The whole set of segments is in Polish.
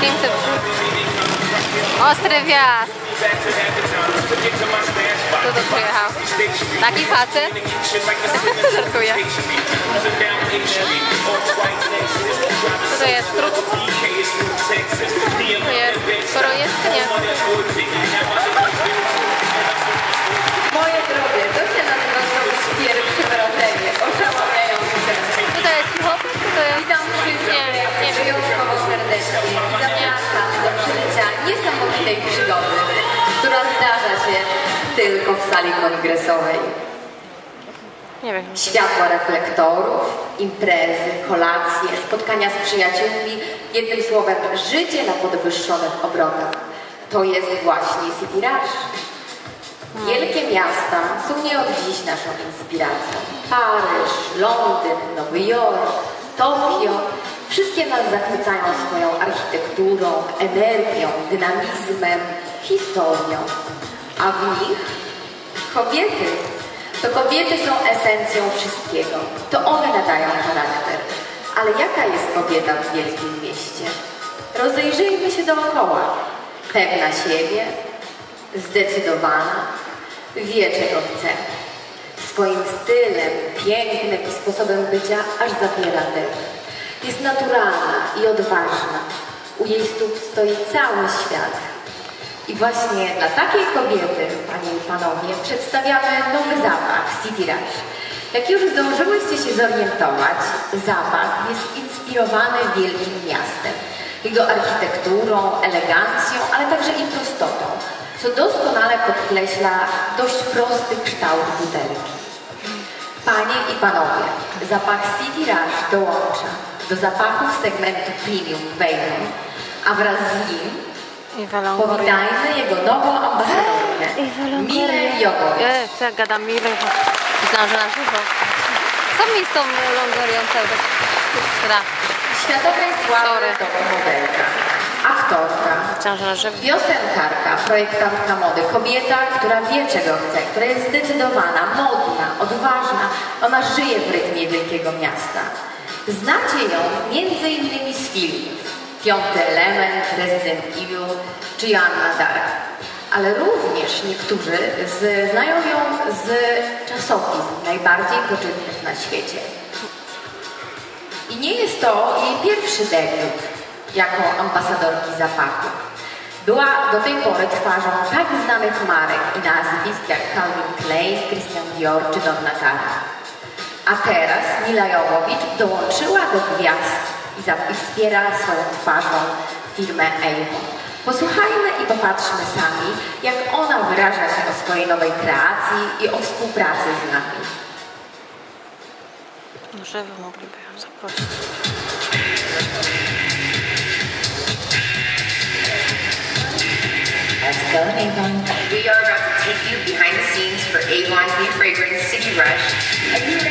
Piękny Ostry wjazd. To przyjechał? Taki facet? Żartuję. To jest? Trud? To jest. Zdarza się tylko w sali kongresowej. Światła reflektorów, imprezy, kolacje, spotkania z przyjaciółmi, jednym słowem życie na podwyższonych obrotach. To jest właśnie City Rush. Wielkie miasta są nie od dziś naszą inspiracją. Paryż, Londyn, Nowy Jork, Tokio. Wszystkie nas zachwycają swoją architekturą, energią, dynamizmem, historią. A w nich kobiety. To kobiety są esencją wszystkiego. To one nadają charakter. Ale jaka jest kobieta w wielkim mieście? Rozejrzyjmy się dookoła. Pewna siebie, zdecydowana, wie czego chce. Swoim stylem, pięknem i sposobem bycia aż zapiera dech. Jest naturalna i odważna. U jej stóp stoi cały świat. I właśnie dla takiej kobiety, panie i panowie, przedstawiamy nowy zapach City Rush. Jak już zdążyłyście się zorientować, zapach jest inspirowany wielkim miastem. Jego architekturą, elegancją, ale także i prostotą, co doskonale podkreśla dość prosty kształt butelki. Panie i panowie, zapach City Rush dołącza do zapachów segmentu premium wejną, a wraz z nim. Powitajmy jego nową ambasadorkę. Milę Jogor. E, co ja gadam Milę, myślałam, że na żywo. Co mi z tą Longorią cały czas strach? Światowej sławy modelka, aktorka, piosenkarka, projektantka mody, kobieta, która wie czego chce, która jest zdecydowana, modna, odważna. Ona żyje w rytmie wielkiego miasta. Znacie ją między Piąty Element, Resident Evil czy Joanna Dark. Ale również niektórzy znają ją z czasopism najbardziej poczytnych na świecie. I nie jest to jej pierwszy debiut jako ambasadorki zapachu. Była do tej pory twarzą tak znanych marek i nazwisk jak Calvin Klein, Christian Dior czy Donna Cara. A teraz Mila Jowowicz dołączyła do gwiazd i, wspiera swoją twarzą firmę Avon. Posłuchajmy i popatrzmy sami, jak ona wyraża się o swojej nowej kreacji i o współpracy z nami. Może wy mogliby ją zaprosić. It going, Avon? We are about to take you behind the scenes for Avon's new fragrance, City Rush.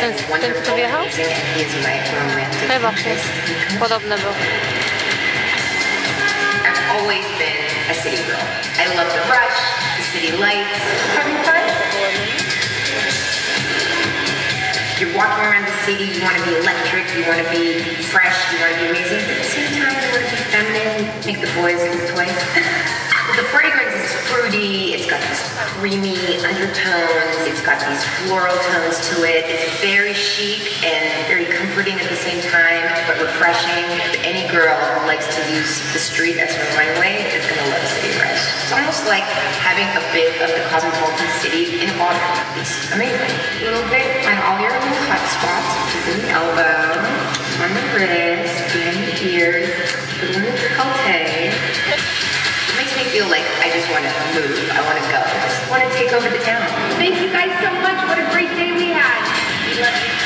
Ten- ten, kto wjechał? amazing, and he is my romantic Chyba podobny był. I've always been a city girl. I love the rush, the city lights. Having fun? You're walking around the city, you want to be electric, you want to be fresh, you want to be amazing, but at the same time, you want to be feminine, make the boys look toys. the fragrance is fruity, it's got this creamy undertones, it's got these floral tones to it. It's very chic and very comforting at the same time, but refreshing. Any girl who likes to use the street as her runway is going to love City Rush. It's almost like having a bit of the cosmopolitan city in a bottle. It's amazing. A little bit on all your little hot spots, which is in the elbow, on the wrist, behind the ears, a little feel like I just want to move. I want to go. I just want to take over the town. Thank you guys so much. What a great day we had.